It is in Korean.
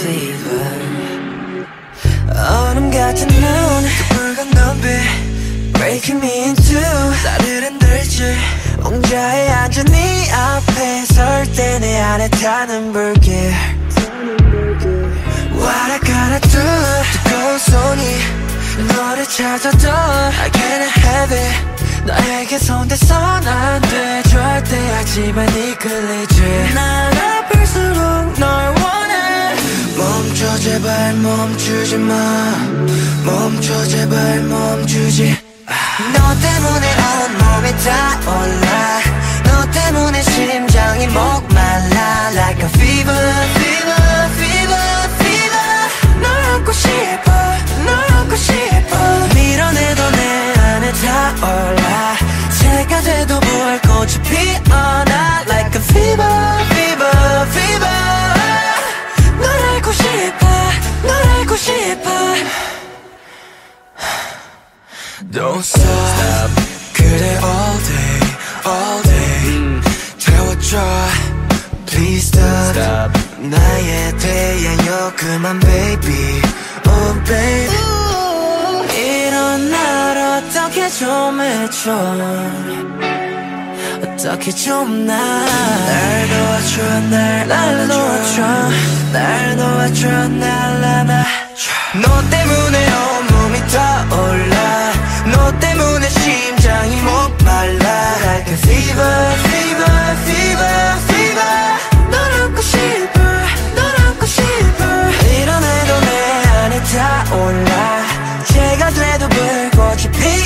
fever. 얼음 같은 눈. 붉은 눈빛 Breaking me in two. 따뜻한 들줄 웅자에 앉은 네 앞에 설 때 내 안에 타는 불길. What I gotta do 두꺼운 손이 너를 찾아도 I can't have it. 나에게 손대선 안돼. 절대 하지만 이끌리지 제발 멈추지 마. 멈춰 제발 멈추지. 너 때문에 온몸이 타올라 싶어. Don't stop. 그래 all day all day. 태워줘. Please stop, 나의 태양여 그만 baby. Oh baby. 이런 날 어떻게 좀 해줘. 어떻게 좀날 도와줘 날 도와줘. 날 도와줘 날 안아줘 너 날아올라 제가 돼도 불꽃이 피